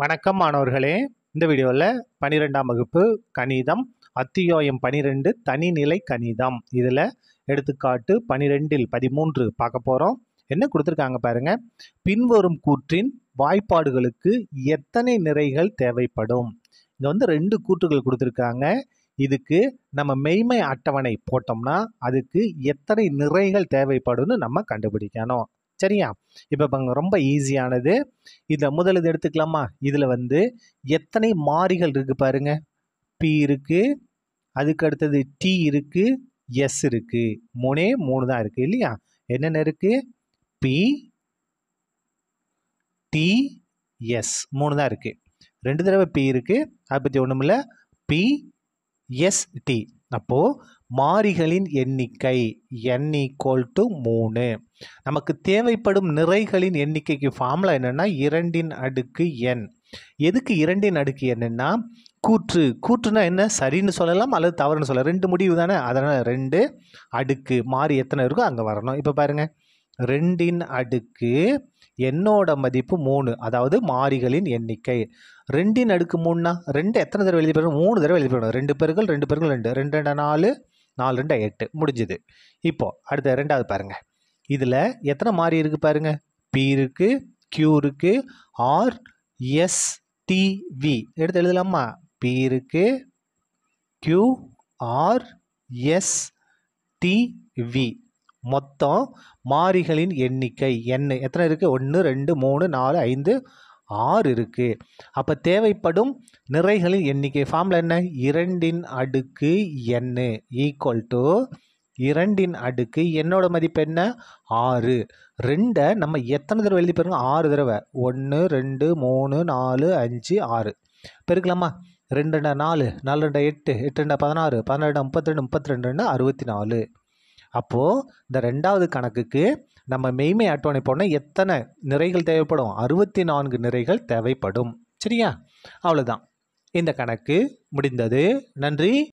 வணக்கம் மாணவர்களே. இந்த வீடியோவில் பன்னிரெண்டாம் வகுப்பு கணிதம் அத்தியோயம் பனிரெண்டு தனிநிலை கணிதம். இதில் எடுத்துக்காட்டு பனிரெண்டில் பதிமூன்று பார்க்க போகிறோம் என்ன கொடுத்துருக்காங்க பாருங்க. பின்வரும் கூற்றின் வாய்ப்பாடுகளுக்கு எத்தனை நிறைகள் தேவைப்படும்? இங்கே வந்து ரெண்டு கூற்றுகள் கொடுத்துருக்காங்க. இதுக்கு நம்ம மெய்மை அட்டவணை போட்டோம்னா அதுக்கு எத்தனை நிறைகள் தேவைப்படும்னு நம்ம கண்டுபிடிக்கணும். சரியா? இப்போ பாருங்க ரொம்ப ஈஸியானது இதில் முதல் இது எடுத்துக்கலாமா? இதில் வந்து எத்தனை மாறிகள் இருக்குது பாருங்க. பி இருக்குது அதுக்கு அடுத்தது டி இருக்குது எஸ் இருக்குது மூணே மூணு தான் இருக்குது இல்லையா? என்னென்ன இருக்குது பி டி எஸ் மூணு தான் இருக்குது ரெண்டு தடவை பி இருக்குது அதை பற்றி ஒன்றும் இல்லை. பி எஸ் டி அப்போ மாறிகளின் எண்ணிக்கை என் ஈக்குவல் டு மூணு. நமக்கு தேவைப்படும் நிறைகளின் எண்ணிக்கைக்கு ஃபார்முலா என்னென்னா இரண்டின் அடுக்கு எண் எதுக்கு இரண்டின் அடுக்கு என்னென்னா கூற்று. கூற்றுனா என்ன? சரின்னு சொல்லலாம் அல்லது தவறுன்னு சொல்லலாம். ரெண்டு முடிவு தானே? அதனால் ரெண்டு அடுக்கு. மாறி எத்தனை இருக்கோ அங்கே வரணும். இப்போ பாருங்கள் ரெண்டின் அடுக்கு என்னோட மதிப்பு மூணு. அதாவது மாறிகளின் எண்ணிக்கை. ரெண்டின் அடுக்கு மூணுனா ரெண்டு எத்தனை தடவை எழுதி போயிடணும் மூணு தடவை எழுதி போயிடணும் ரெண்டு பேர்கள் ரெண்டு பேர்கள் ரெண்டு. ரெண்டு நாலு. நாலு ரெண்டு எட்டு. முடிஞ்சுது. இப்போது அடுத்த ரெண்டாவது பாருங்கள் இதில் எத்தனை மாறி இருக்குது பாருங்கள் பி இருக்குது கியூ இருக்குது ஆர் எஸ் டிவி எடுத்து எழுதலாமா? பி இருக்குது கியூ ஆர் எஸ் டிவி மொத்தம் மாறிகளின் எண்ணிக்கை என்ன? எத்தனை இருக்குது ஒன்று ரெண்டு மூணு நாலு ஐந்து ஆறு இருக்குது அப்போ தேவைப்படும் நிறைகளின் எண்ணிக்கை ஃபார்மில் என்ன? இரண்டின் அடுக்கு எண்ணு ஈக்குவல் டு இரண்டின் அடுக்கு என்னோட மதிப்பு என்ன? ஆறு. ரெண்டை நம்ம எத்தனை தடவை எழுதி பாருங்க? ஆறு தடவை. ஒன்று ரெண்டு மூணு நாலு அஞ்சு ஆறு. பெருக்கலாமா? ரெண்டு ரெண்டா நாலு நாலு ரெண்டா எட்டு எட்டு ரெண்டா பதினாறு பதினெண்டா முப்பத்தி ரெண்டு முப்பத்தி ரெண்டு அறுபத்தி நாலு. அப்போது இந்த ரெண்டாவது கணக்குக்கு நம்ம மெய்மை அட்டவணை போனால் எத்தனை நிறைகள் தேவைப்படும்? அறுபத்தி நான்கு நிறைகள் தேவைப்படும். சரியா? அவ்வளோதான் இந்த கணக்கு முடிந்தது. நன்றி.